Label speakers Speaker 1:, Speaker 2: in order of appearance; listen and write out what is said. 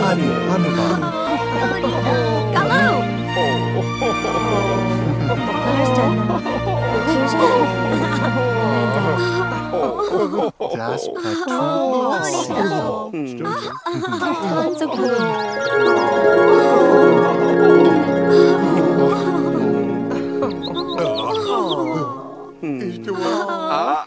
Speaker 1: 아니, 하늘 봐. 까마우! 다시 봐. 다시 봐.
Speaker 2: 한쪽으로.
Speaker 1: 이제 와. 아,